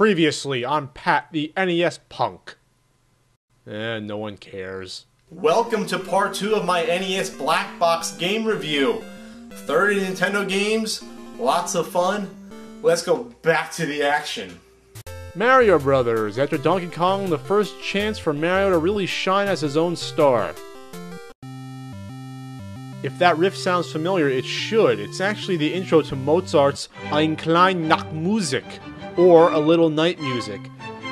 Previously on Pat the NES Punk. Eh, no one cares. Welcome to part two of my NES Black Box game review. 30 Nintendo games, lots of fun. Let's go back to the action. Mario Brothers, after Donkey Kong, the first chance for Mario to really shine as his own star. If that riff sounds familiar, it should. It's actually the intro to Mozart's Ein klein Nachtmusik, or A Little Night Music.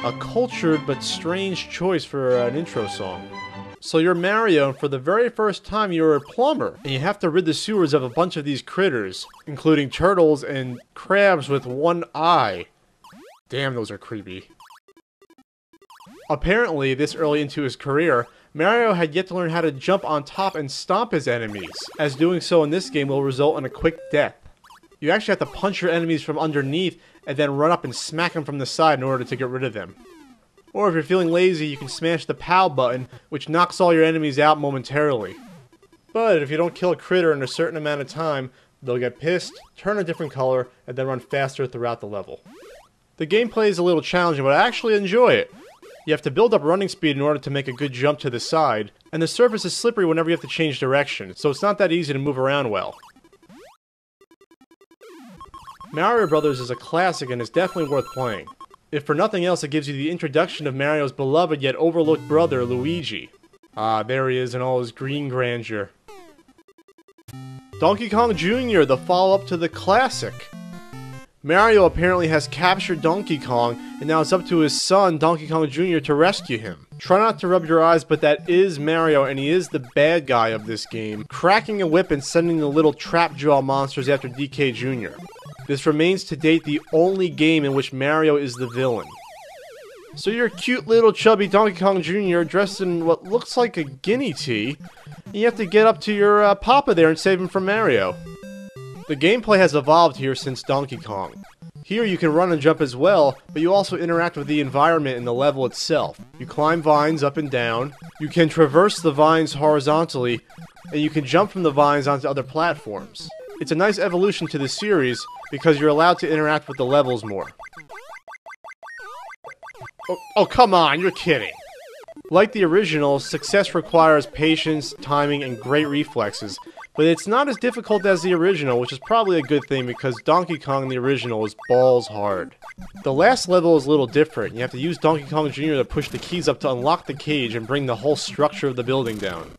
A cultured but strange choice for an intro song. So you're Mario, and for the very first time you're a plumber, and you have to rid the sewers of a bunch of these critters, including turtles and crabs with one eye. Damn, those are creepy. Apparently, this early into his career, Mario had yet to learn how to jump on top and stomp his enemies, as doing so in this game will result in a quick death. You actually have to punch your enemies from underneath and then run up and smack them from the side in order to get rid of them. Or if you're feeling lazy, you can smash the POW button, which knocks all your enemies out momentarily. But if you don't kill a critter in a certain amount of time, they'll get pissed, turn a different color, and then run faster throughout the level. The gameplay is a little challenging, but I actually enjoy it. You have to build up running speed in order to make a good jump to the side, and the surface is slippery whenever you have to change direction, so it's not that easy to move around well. Mario Brothers is a classic and is definitely worth playing. If for nothing else, it gives you the introduction of Mario's beloved yet overlooked brother, Luigi. Ah, there he is in all his green grandeur. Donkey Kong Jr., the follow-up to the classic. Mario apparently has captured Donkey Kong, and now it's up to his son, Donkey Kong Jr., to rescue him. Try not to rub your eyes, but that is Mario, and he is the bad guy of this game, cracking a whip and sending the little trap jaw monsters after DK Jr. This remains to date the only game in which Mario is the villain. So you're a cute little chubby Donkey Kong Jr. dressed in what looks like a guinea tee, and you have to get up to your uh, papa there and save him from Mario. The gameplay has evolved here since Donkey Kong. Here you can run and jump as well, but you also interact with the environment and the level itself. You climb vines up and down, you can traverse the vines horizontally, and you can jump from the vines onto other platforms. It's a nice evolution to the series because you're allowed to interact with the levels more. Oh, oh come on, you're kidding. Like the original, success requires patience, timing, and great reflexes, but it's not as difficult as the original, which is probably a good thing because Donkey Kong the original is balls hard. The last level is a little different. You have to use Donkey Kong Jr. to push the keys up to unlock the cage and bring the whole structure of the building down.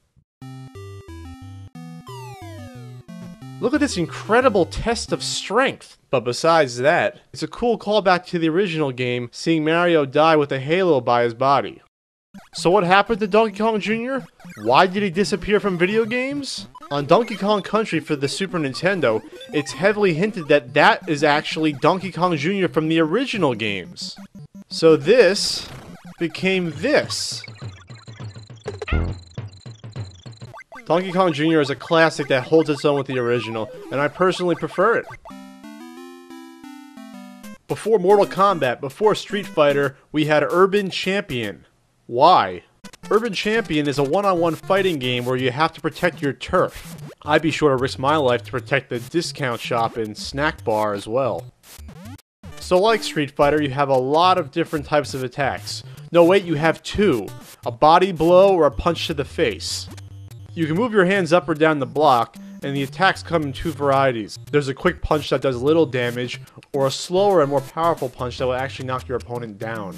Look at this incredible test of strength! But besides that, it's a cool callback to the original game, seeing Mario die with a halo by his body. So what happened to Donkey Kong Jr.? Why did he disappear from video games? On Donkey Kong Country for the Super Nintendo, it's heavily hinted that that is actually Donkey Kong Jr. from the original games. So this became this. Donkey Kong Jr. is a classic that holds its own with the original, and I personally prefer it. Before Mortal Kombat, before Street Fighter, we had Urban Champion. Why? Urban Champion is a one-on-one -on -one fighting game where you have to protect your turf. I'd be sure to risk my life to protect the discount shop and snack bar as well. So like Street Fighter, you have a lot of different types of attacks. No wait, you have two. A body blow or a punch to the face. You can move your hands up or down the block, and the attacks come in two varieties. There's a quick punch that does little damage, or a slower and more powerful punch that will actually knock your opponent down.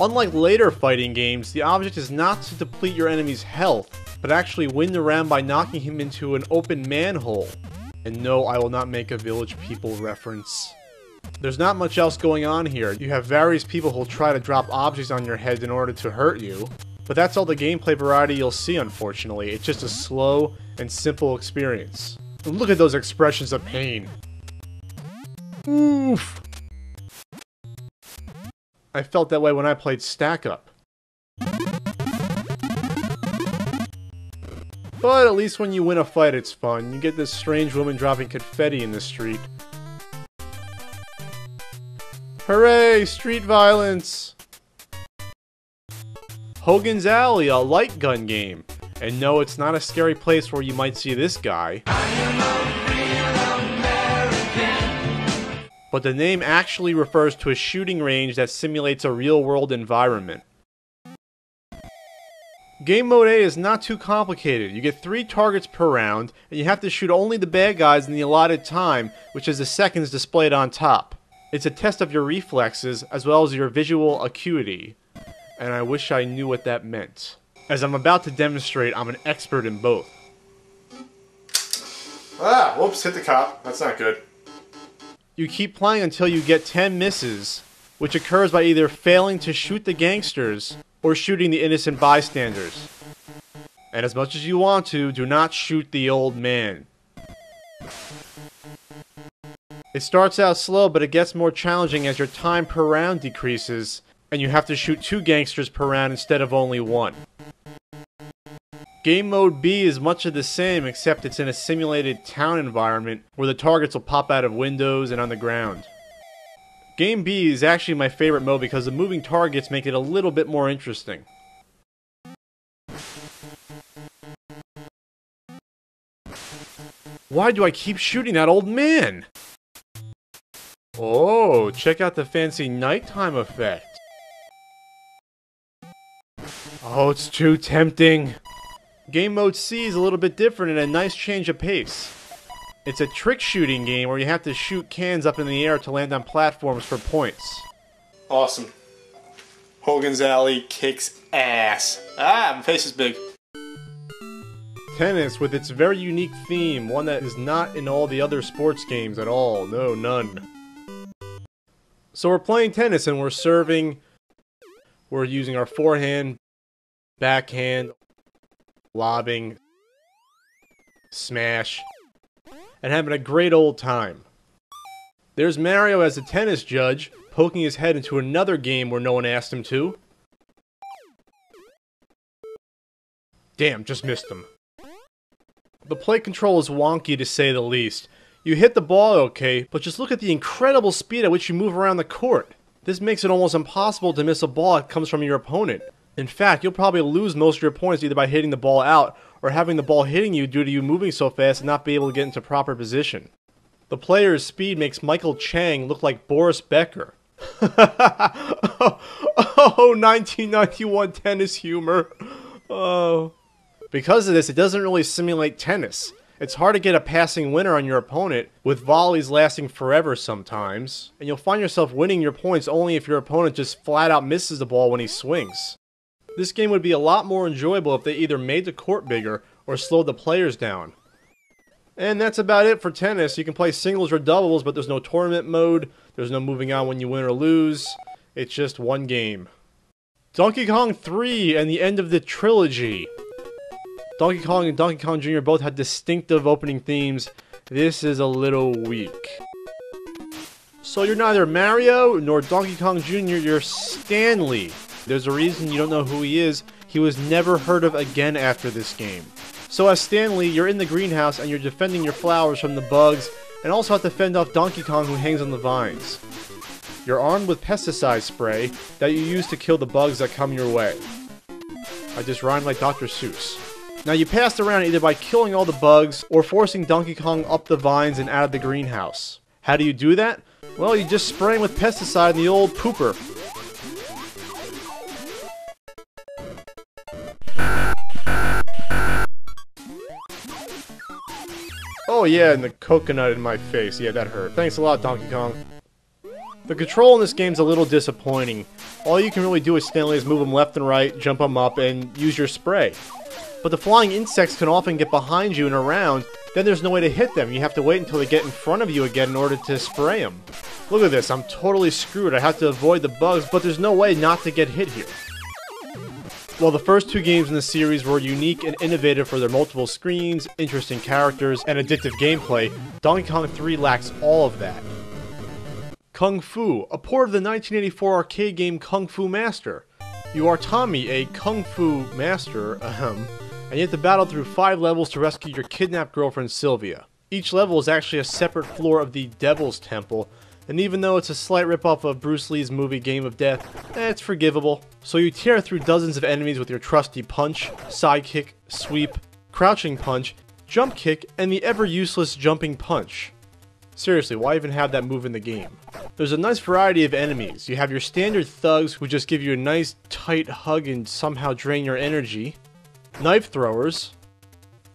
Unlike later fighting games, the object is not to deplete your enemy's health, but actually win the round by knocking him into an open manhole. And no, I will not make a Village People reference. There's not much else going on here. You have various people who'll try to drop objects on your head in order to hurt you. But that's all the gameplay variety you'll see, unfortunately. It's just a slow and simple experience. look at those expressions of pain. Oof! I felt that way when I played Stack Up. But at least when you win a fight, it's fun. You get this strange woman dropping confetti in the street. Hooray! Street violence! Hogan's Alley, a light gun game. And no, it's not a scary place where you might see this guy. but the name actually refers to a shooting range that simulates a real world environment. Game Mode A is not too complicated. You get three targets per round, and you have to shoot only the bad guys in the allotted time, which is the seconds displayed on top. It's a test of your reflexes as well as your visual acuity, and I wish I knew what that meant. As I'm about to demonstrate, I'm an expert in both. Ah, whoops, hit the cop. That's not good. You keep playing until you get 10 misses, which occurs by either failing to shoot the gangsters or shooting the innocent bystanders. And as much as you want to, do not shoot the old man. It starts out slow, but it gets more challenging as your time per round decreases, and you have to shoot two gangsters per round instead of only one. Game Mode B is much of the same, except it's in a simulated town environment where the targets will pop out of windows and on the ground. Game B is actually my favorite mode because the moving targets make it a little bit more interesting. Why do I keep shooting that old man? Oh, check out the fancy nighttime effect. Oh, it's too tempting. Game Mode C is a little bit different and a nice change of pace. It's a trick shooting game where you have to shoot cans up in the air to land on platforms for points. Awesome. Hogan's Alley kicks ass. Ah, my face is big. Tennis, with its very unique theme, one that is not in all the other sports games at all. No, none. So we're playing tennis and we're serving. We're using our forehand, backhand, lobbing, smash, and having a great old time. There's Mario as a tennis judge, poking his head into another game where no one asked him to. Damn, just missed him. The play control is wonky to say the least. You hit the ball okay, but just look at the incredible speed at which you move around the court. This makes it almost impossible to miss a ball that comes from your opponent. In fact, you'll probably lose most of your points either by hitting the ball out or having the ball hitting you due to you moving so fast and not be able to get into proper position. The player's speed makes Michael Chang look like Boris Becker. oh, oh, 1991 tennis humor. Oh. Because of this, it doesn't really simulate tennis. It's hard to get a passing winner on your opponent, with volleys lasting forever sometimes, and you'll find yourself winning your points only if your opponent just flat out misses the ball when he swings. This game would be a lot more enjoyable if they either made the court bigger or slowed the players down. And that's about it for tennis. You can play singles or doubles, but there's no tournament mode, there's no moving on when you win or lose. It's just one game. Donkey Kong 3 and the end of the trilogy. Donkey Kong and Donkey Kong Jr. both had distinctive opening themes. This is a little weak. So you're neither Mario nor Donkey Kong Jr., you're Stanley. There's a reason you don't know who he is. He was never heard of again after this game. So as Stanley, you're in the greenhouse and you're defending your flowers from the bugs and also have to fend off Donkey Kong who hangs on the vines. You're armed with pesticide spray that you use to kill the bugs that come your way. I just rhymed like Dr. Seuss. Now you pass around either by killing all the bugs or forcing Donkey Kong up the vines and out of the greenhouse. How do you do that? Well, you just spray him with pesticide in the old pooper. Oh yeah, and the coconut in my face. Yeah, that hurt. Thanks a lot, Donkey Kong. The control in this game's a little disappointing. All you can really do with Stanley is move him left and right, jump him up, and use your spray. But the flying insects can often get behind you and around, then there's no way to hit them. You have to wait until they get in front of you again in order to spray them. Look at this, I'm totally screwed. I have to avoid the bugs, but there's no way not to get hit here. While the first two games in the series were unique and innovative for their multiple screens, interesting characters, and addictive gameplay, Donkey Kong 3 lacks all of that. Kung Fu, a port of the 1984 arcade game Kung Fu Master. You are Tommy, a Kung Fu master, ahem, and you have to battle through five levels to rescue your kidnapped girlfriend Sylvia. Each level is actually a separate floor of the Devil's Temple, and even though it's a slight ripoff of Bruce Lee's movie Game of Death, eh, it's forgivable. So you tear through dozens of enemies with your trusty punch, side kick, sweep, crouching punch, jump kick, and the ever useless jumping punch. Seriously, why even have that move in the game? There's a nice variety of enemies. You have your standard thugs who just give you a nice tight hug and somehow drain your energy, knife throwers,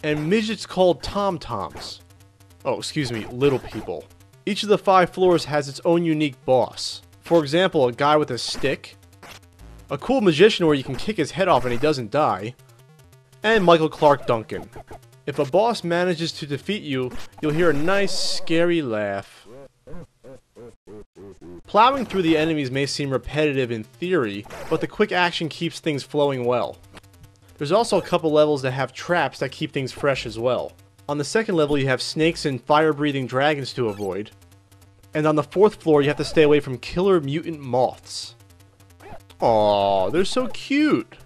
and midgets called tom-toms. Oh, excuse me, little people. Each of the five floors has its own unique boss. For example, a guy with a stick, a cool magician where you can kick his head off and he doesn't die, and Michael Clarke Duncan. If a boss manages to defeat you, you'll hear a nice, scary laugh. Plowing through the enemies may seem repetitive in theory, but the quick action keeps things flowing well. There's also a couple levels that have traps that keep things fresh as well. On the second level you have snakes and fire-breathing dragons to avoid. And on the fourth floor you have to stay away from killer mutant moths. Aww, they're so cute!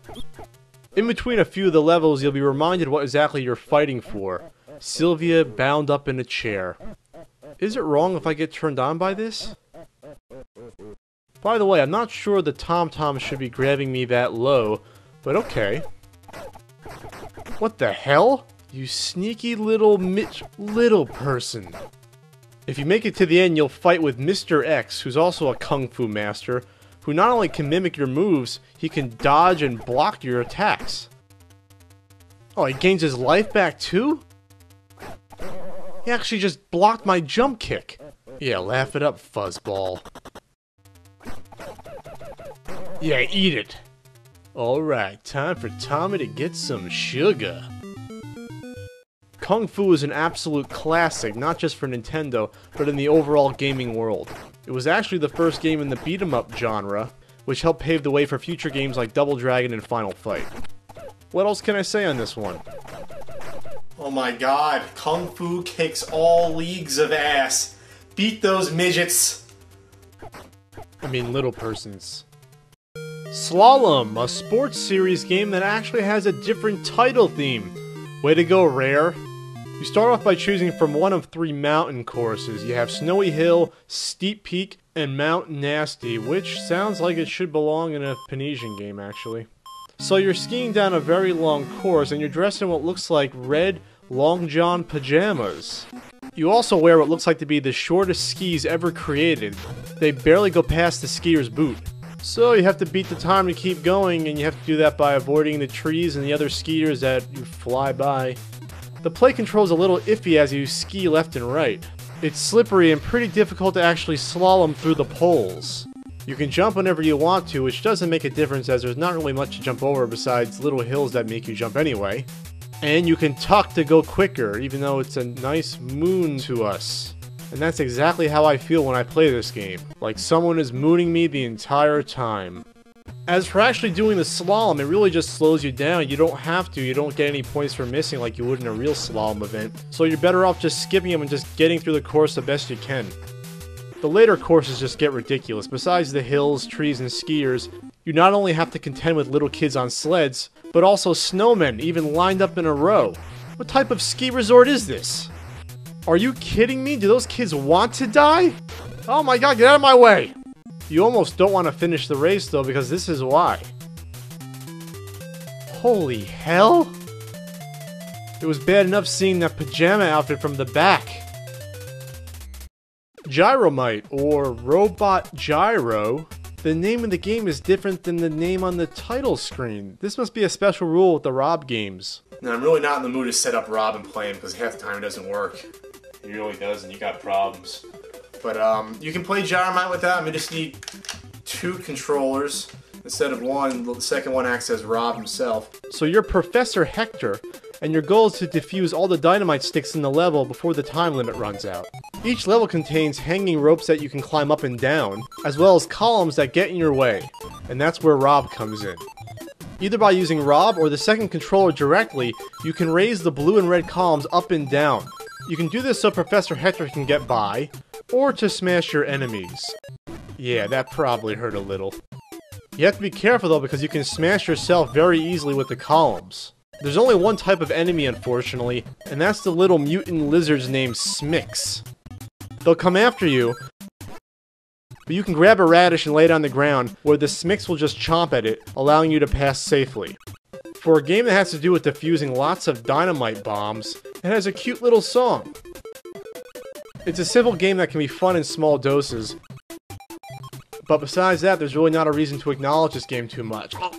In between a few of the levels you'll be reminded what exactly you're fighting for. Sylvia bound up in a chair. Is it wrong if I get turned on by this? By the way, I'm not sure the tom-tom should be grabbing me that low, but okay. What the hell? You sneaky little Mitch little person. If you make it to the end, you'll fight with Mr. X, who's also a kung fu master, who not only can mimic your moves, he can dodge and block your attacks. Oh, he gains his life back too? He actually just blocked my jump kick. Yeah, laugh it up, fuzzball. Yeah, eat it. Alright, time for Tommy to get some sugar. Kung Fu is an absolute classic, not just for Nintendo, but in the overall gaming world. It was actually the first game in the beat 'em up genre, which helped pave the way for future games like Double Dragon and Final Fight. What else can I say on this one? Oh my god, Kung Fu kicks all leagues of ass. Beat those midgets. I mean, little persons. Slalom, a sports series game that actually has a different title theme. Way to go, Rare. You start off by choosing from one of three mountain courses. You have Snowy Hill, Steep Peak, and Mount Nasty, which sounds like it should belong in a Panesian game, actually. So you're skiing down a very long course, and you're dressed in what looks like red long john pajamas. You also wear what looks like to be the shortest skis ever created. They barely go past the skier's boot. So you have to beat the time to keep going, and you have to do that by avoiding the trees and the other skiers that you fly by. The play control's a little iffy as you ski left and right. It's slippery and pretty difficult to actually slalom through the poles. You can jump whenever you want to, which doesn't make a difference as there's not really much to jump over besides little hills that make you jump anyway. And you can tuck to go quicker, even though it's a nice moon to us. And that's exactly how I feel when I play this game. Like someone is mooning me the entire time. As for actually doing the slalom, it really just slows you down. You don't have to. You don't get any points for missing like you would in a real slalom event. So you're better off just skipping them and just getting through the course the best you can. The later courses just get ridiculous. Besides the hills, trees, and skiers, you not only have to contend with little kids on sleds, but also snowmen, even lined up in a row. What type of ski resort is this? Are you kidding me? Do those kids want to die? Oh my god, get out of my way! You almost don't want to finish the race though, because this is why. Holy hell! It was bad enough seeing that pajama outfit from the back. Gyromite, or Robot Gyro. The name of the game is different than the name on the title screen. This must be a special rule with the Rob games. Now, I'm really not in the mood to set up Rob and play him because half the time it doesn't work. It really does, and you got problems. But um, you can play Gyromite with that. I mean, just need two controllers instead of one. The second one acts as Rob himself. So you're Professor Hector, and your goal is to defuse all the dynamite sticks in the level before the time limit runs out. Each level contains hanging ropes that you can climb up and down, as well as columns that get in your way, and that's where Rob comes in. Either by using Rob or the second controller directly, you can raise the blue and red columns up and down. You can do this so Professor Hector can get by, or to smash your enemies. Yeah, that probably hurt a little. You have to be careful though because you can smash yourself very easily with the columns. There's only one type of enemy unfortunately, and that's the little mutant lizards named Smicks. They'll come after you, but you can grab a radish and lay it on the ground, where the Smicks will just chomp at it, allowing you to pass safely. For a game that has to do with defusing lots of dynamite bombs, it has a cute little song. It's a simple game that can be fun in small doses, But besides that, there's really not a reason to acknowledge this game too much. Rob,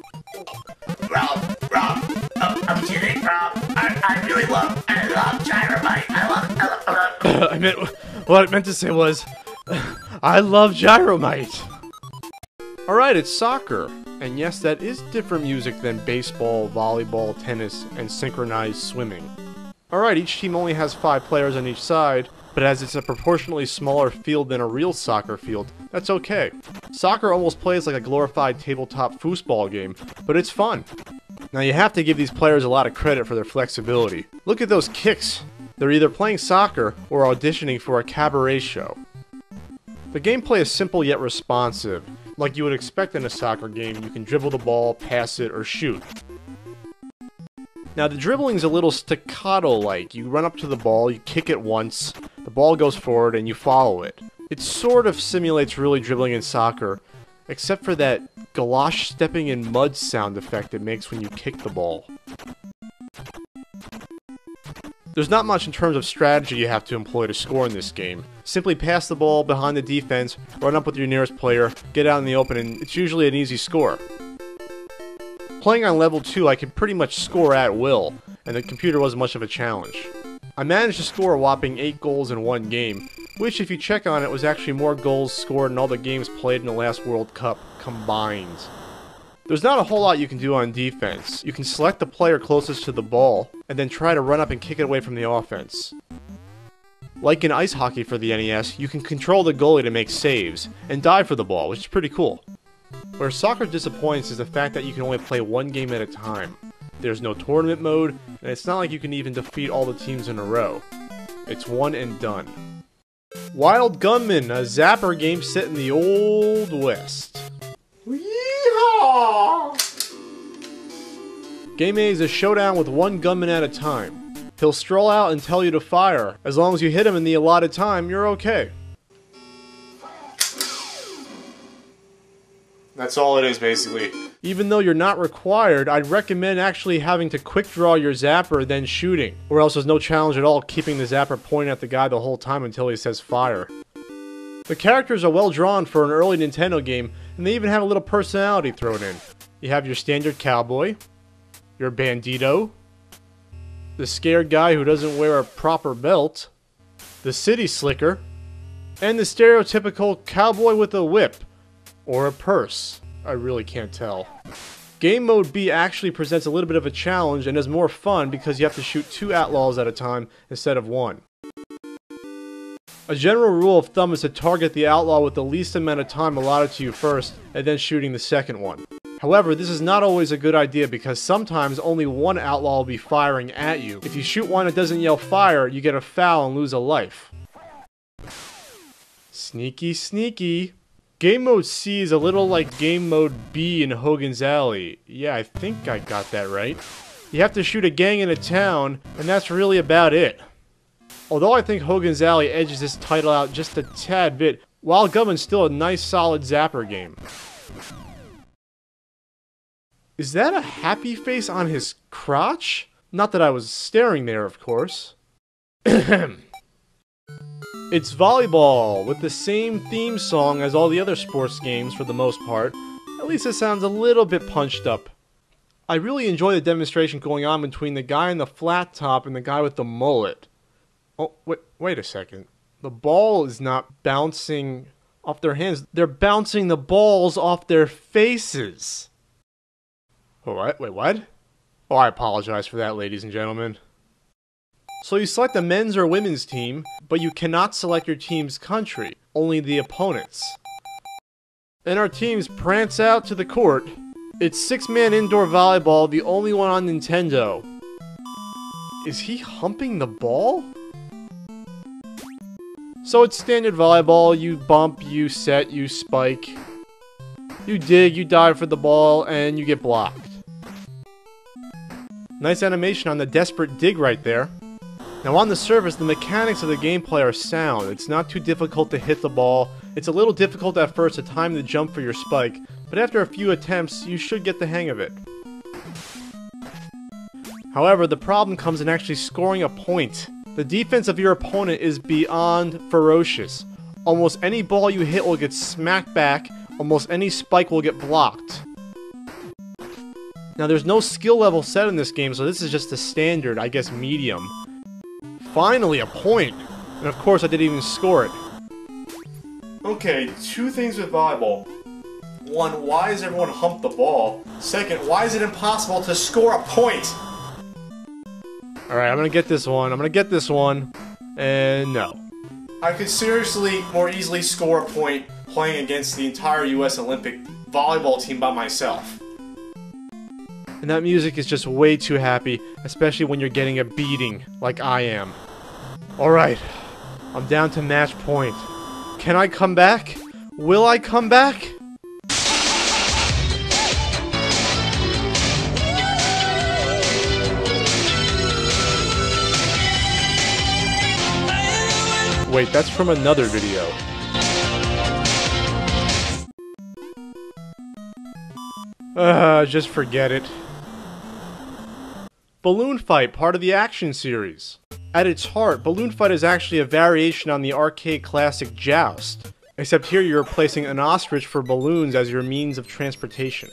Rob, oh, uh, I'm kidding, Rob. I, I really love, I love Gyromite. I love, I love, I meant what I meant to say was, I love Gyromite. All right, it's soccer, and yes, that is different music than baseball, volleyball, tennis, and synchronized swimming. All right, each team only has five players on each side, but as it's a proportionally smaller field than a real soccer field, that's okay. Soccer almost plays like a glorified tabletop foosball game, but it's fun. Now you have to give these players a lot of credit for their flexibility. Look at those kicks. They're either playing soccer or auditioning for a cabaret show. The gameplay is simple yet responsive. Like you would expect in a soccer game, you can dribble the ball, pass it, or shoot. Now the dribbling's a little staccato-like. You run up to the ball, you kick it once, the ball goes forward, and you follow it. It sort of simulates really dribbling in soccer, except for that galosh stepping in mud sound effect it makes when you kick the ball. There's not much in terms of strategy you have to employ to score in this game. Simply pass the ball behind the defense, run up with your nearest player, get out in the open, and it's usually an easy score. Playing on level 2, I could pretty much score at will, and the computer wasn't much of a challenge. I managed to score a whopping 8 goals in one game, which if you check on it was actually more goals scored in all the games played in the last World Cup combined. There's not a whole lot you can do on defense. You can select the player closest to the ball, and then try to run up and kick it away from the offense. Like in ice hockey for the NES, you can control the goalie to make saves, and dive for the ball, which is pretty cool. Where soccer disappoints is the fact that you can only play one game at a time. There's no tournament mode, and it's not like you can even defeat all the teams in a row. It's one and done. Wild Gunman, a Zapper game set in the Old West. Yeehaw! Game A is a showdown with one gunman at a time. He'll stroll out and tell you to fire. As long as you hit him in the allotted time, you're okay. That's all it is, basically. Even though you're not required, I'd recommend actually having to quick draw your zapper then shooting. Or else there's no challenge at all keeping the zapper pointing at the guy the whole time until he says fire. The characters are well drawn for an early Nintendo game, and they even have a little personality thrown in. You have your standard cowboy, your bandito, the scared guy who doesn't wear a proper belt, the city slicker, and the stereotypical cowboy with a whip or a purse. I really can't tell. Game Mode B actually presents a little bit of a challenge and is more fun because you have to shoot two outlaws at a time instead of one. A general rule of thumb is to target the outlaw with the least amount of time allotted to you first, and then shooting the second one. However, this is not always a good idea because sometimes only one outlaw will be firing at you. If you shoot one that doesn't yell fire, you get a foul and lose a life. Sneaky, sneaky. Game Mode C is a little like Game Mode B in Hogan's Alley. Yeah, I think I got that right. You have to shoot a gang in a town, and that's really about it. Although I think Hogan's Alley edges this title out just a tad bit, Wild Gunman's still a nice solid zapper game. Is that a happy face on his crotch? Not that I was staring there, of course. It's volleyball, with the same theme song as all the other sports games for the most part. At least it sounds a little bit punched up. I really enjoy the demonstration going on between the guy in the flat top and the guy with the mullet. Oh, wait, wait a second. The ball is not bouncing off their hands. They're bouncing the balls off their faces. What? Wait, what? Oh, I apologize for that, ladies and gentlemen. So you select the men's or women's team, but you cannot select your team's country, only the opponent's. And our teams prance out to the court. It's six-man indoor volleyball, the only one on Nintendo. Is he humping the ball? So it's standard volleyball, you bump, you set, you spike. You dig, you dive for the ball, and you get blocked. Nice animation on the desperate dig right there. Now on the surface, the mechanics of the gameplay are sound. It's not too difficult to hit the ball. It's a little difficult at first to time the jump for your spike, but after a few attempts, you should get the hang of it. However, the problem comes in actually scoring a point. The defense of your opponent is beyond ferocious. Almost any ball you hit will get smacked back, almost any spike will get blocked. Now there's no skill level set in this game, so this is just a standard, I guess medium. Finally, a point! And of course I didn't even score it. Okay, two things with volleyball. One, why does everyone hump the ball? Second, why is it impossible to score a point? Alright, I'm gonna get this one, I'm gonna get this one. And no. I could seriously more easily score a point playing against the entire US Olympic volleyball team by myself. And that music is just way too happy, especially when you're getting a beating, like I am. Alright, I'm down to match point. Can I come back? Will I come back? Wait, that's from another video. Uh, just forget it. Balloon Fight, part of the action series. At its heart, Balloon Fight is actually a variation on the arcade classic Joust, except here you're replacing an ostrich for balloons as your means of transportation.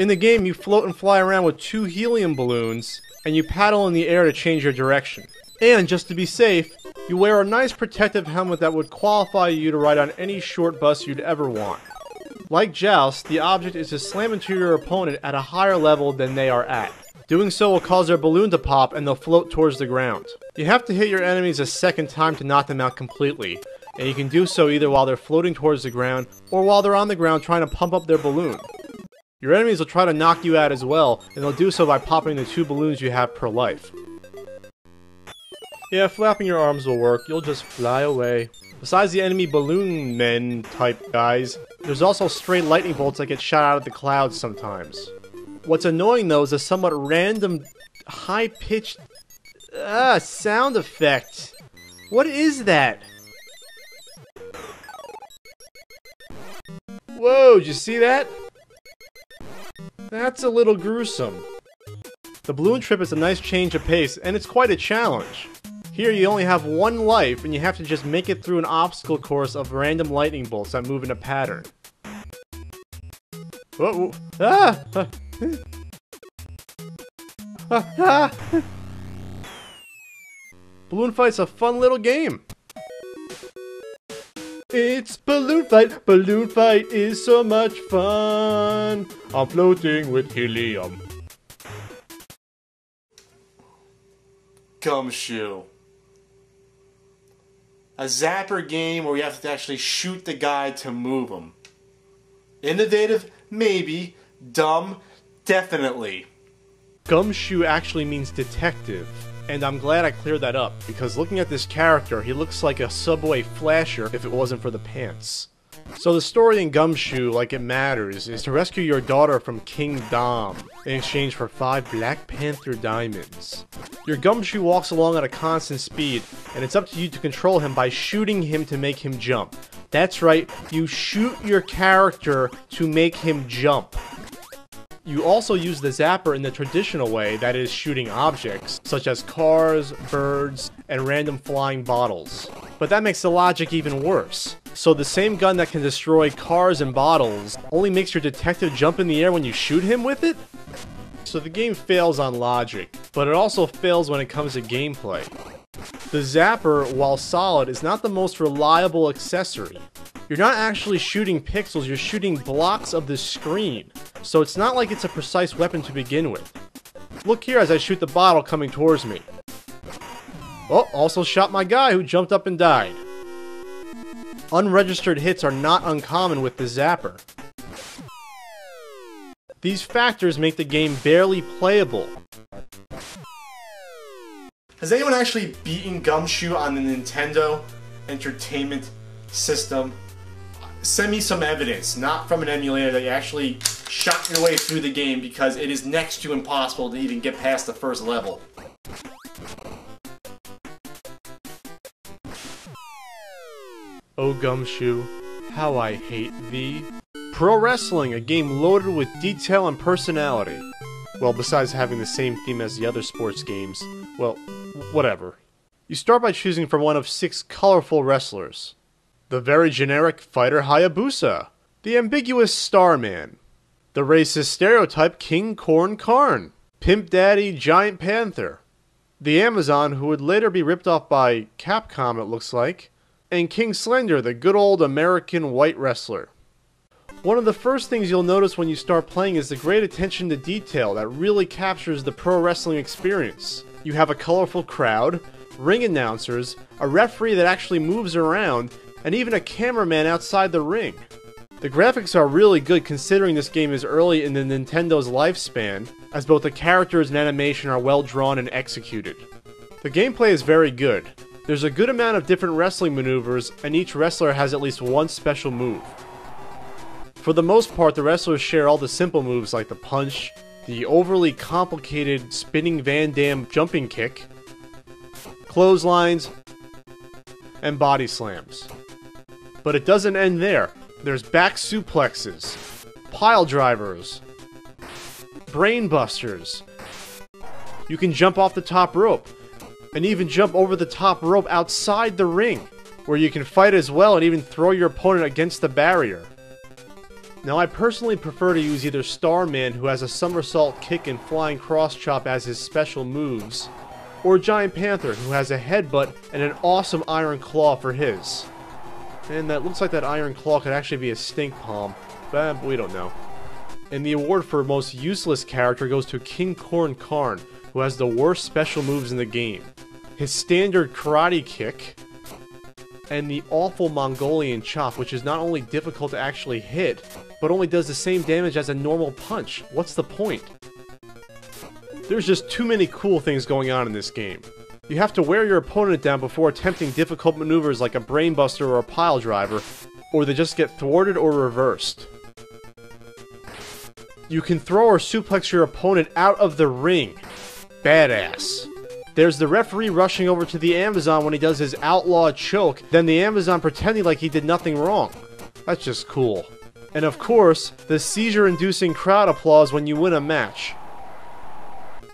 In the game, you float and fly around with two helium balloons, and you paddle in the air to change your direction. And just to be safe, you wear a nice protective helmet that would qualify you to ride on any short bus you'd ever want. Like Joust, the object is to slam into your opponent at a higher level than they are at. Doing so will cause their balloon to pop and they'll float towards the ground. You have to hit your enemies a second time to knock them out completely, and you can do so either while they're floating towards the ground or while they're on the ground trying to pump up their balloon. Your enemies will try to knock you out as well, and they'll do so by popping the two balloons you have per life. Yeah, flapping your arms will work, you'll just fly away. Besides the enemy balloon men type guys, there's also stray lightning bolts that get shot out of the clouds sometimes. What's annoying though is a somewhat random, high-pitched ah, sound effect. What is that? Whoa, did you see that? That's a little gruesome. The balloon trip is a nice change of pace, and it's quite a challenge. Here you only have one life, and you have to just make it through an obstacle course of random lightning bolts that move in a pattern. Whoa, whoa. Ah! Balloon Fight's a fun little game. It's Balloon Fight. Balloon Fight is so much fun. I'm floating with helium. Gumshoe. A zapper game where you have to actually shoot the guy to move him. Innovative? Maybe. Dumb? Definitely. Gumshoe actually means detective, and I'm glad I cleared that up, because looking at this character, he looks like a subway flasher if it wasn't for the pants. So the story in Gumshoe, like it matters, is to rescue your daughter from King Dom in exchange for five Black Panther diamonds. Your Gumshoe walks along at a constant speed, and it's up to you to control him by shooting him to make him jump. That's right, you shoot your character to make him jump. You also use the zapper in the traditional way, that is shooting objects, such as cars, birds, and random flying bottles. But that makes the logic even worse. So the same gun that can destroy cars and bottles only makes your detective jump in the air when you shoot him with it? So the game fails on logic, but it also fails when it comes to gameplay. The zapper, while solid, is not the most reliable accessory. You're not actually shooting pixels, you're shooting blocks of the screen. So it's not like it's a precise weapon to begin with. Look here as I shoot the bottle coming towards me. Oh, also shot my guy who jumped up and died. Unregistered hits are not uncommon with the zapper. These factors make the game barely playable. Has anyone actually beaten Gumshoe on the Nintendo Entertainment System? Send me some evidence, not from an emulator, that you actually shot your way through the game because it is next to impossible to even get past the first level. Oh Gumshoe, how I hate thee. Pro Wrestling, a game loaded with detail and personality. Well, besides having the same theme as the other sports games, well, whatever. You start by choosing from one of six colorful wrestlers. The very generic Fighter Hayabusa, The ambiguous Starman. The racist stereotype King Corn Karn. Pimp Daddy Giant Panther. The Amazon, who would later be ripped off by Capcom, it looks like. And King Slender, the good old American white wrestler. One of the first things you'll notice when you start playing is the great attention to detail that really captures the pro wrestling experience. You have a colorful crowd, ring announcers, a referee that actually moves around, and even a cameraman outside the ring. The graphics are really good considering this game is early in the Nintendo's lifespan, as both the characters and animation are well drawn and executed. The gameplay is very good. There's a good amount of different wrestling maneuvers, and each wrestler has at least one special move. For the most part, the wrestlers share all the simple moves like the punch, the overly complicated spinning Van Damme jumping kick, clotheslines, and body slams. But it doesn't end there. There's back suplexes, pile drivers, brain busters. You can jump off the top rope, and even jump over the top rope outside the ring, where you can fight as well and even throw your opponent against the barrier. Now, I personally prefer to use either Starman, who has a somersault kick and flying cross chop as his special moves, or Giant Panther, who has a headbutt and an awesome Iron Claw for his. And that looks like that Iron Claw could actually be a Stink Palm, but eh, we don't know. And the award for most useless character goes to King Corn Karn, who has the worst special moves in the game. His standard karate kick, and the awful Mongolian chop, which is not only difficult to actually hit, but only does the same damage as a normal punch. What's the point? There's just too many cool things going on in this game. You have to wear your opponent down before attempting difficult maneuvers like a brainbuster or a pile driver, or they just get thwarted or reversed. You can throw or suplex your opponent out of the ring. Badass. There's the referee rushing over to the Amazon when he does his outlaw choke, then the Amazon pretending like he did nothing wrong. That's just cool. And of course, the seizure inducing crowd applause when you win a match.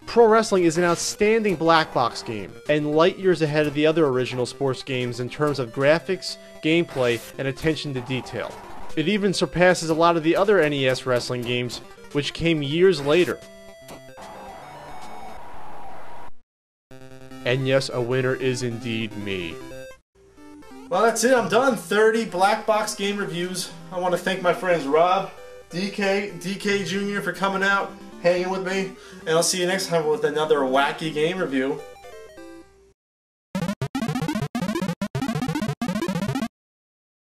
Pro Wrestling is an outstanding black box game, and light years ahead of the other original sports games in terms of graphics, gameplay, and attention to detail. It even surpasses a lot of the other NES wrestling games, which came years later. And yes, a winner is indeed me. Well, that's it. I'm done. 30 black box game reviews. I want to thank my friends Rob, DK, DK Jr. for coming out, hanging with me, and I'll see you next time with another wacky game review.